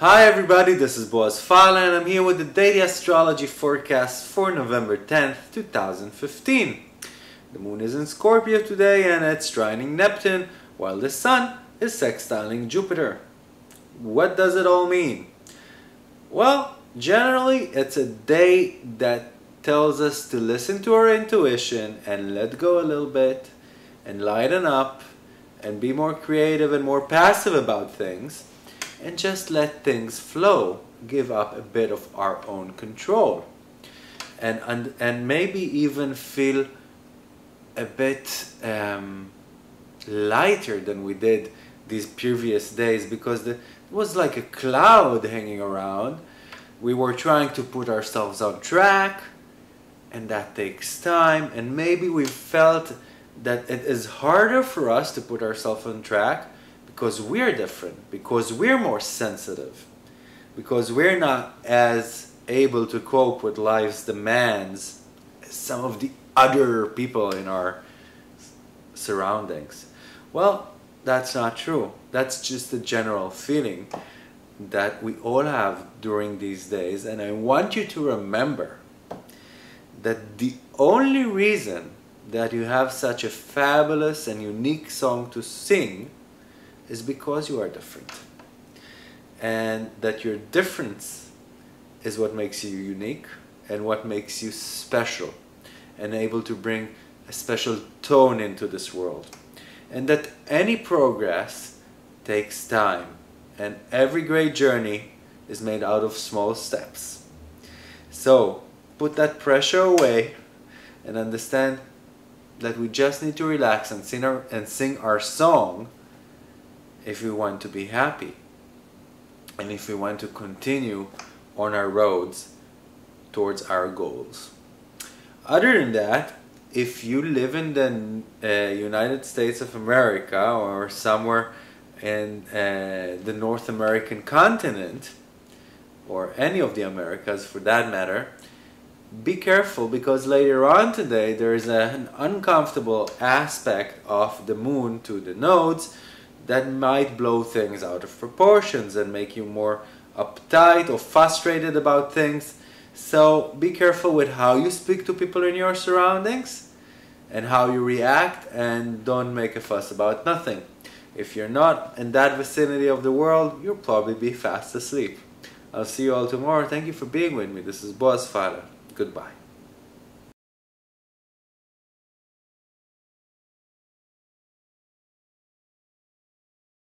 Hi everybody, this is Boaz Fyler and I'm here with the daily astrology forecast for November 10th, 2015. The moon is in Scorpio today and it's trining Neptune, while the sun is sextiling Jupiter. What does it all mean? Well, generally it's a day that tells us to listen to our intuition and let go a little bit and lighten up and be more creative and more passive about things and just let things flow, give up a bit of our own control. And, and, and maybe even feel a bit um, lighter than we did these previous days because the, it was like a cloud hanging around. We were trying to put ourselves on track and that takes time and maybe we felt that it is harder for us to put ourselves on track because we're different, because we're more sensitive, because we're not as able to cope with life's demands as some of the other people in our surroundings. Well, that's not true. That's just a general feeling that we all have during these days. And I want you to remember that the only reason that you have such a fabulous and unique song to sing is because you are different. And that your difference is what makes you unique and what makes you special and able to bring a special tone into this world. And that any progress takes time and every great journey is made out of small steps. So put that pressure away and understand that we just need to relax and sing our, and sing our song if we want to be happy and if we want to continue on our roads towards our goals. Other than that, if you live in the uh, United States of America or somewhere in uh, the North American continent, or any of the Americas for that matter, be careful because later on today there is an uncomfortable aspect of the moon to the nodes that might blow things out of proportions and make you more uptight or frustrated about things. So be careful with how you speak to people in your surroundings and how you react and don't make a fuss about nothing. If you're not in that vicinity of the world, you'll probably be fast asleep. I'll see you all tomorrow. Thank you for being with me. This is Boaz Fyler. Goodbye.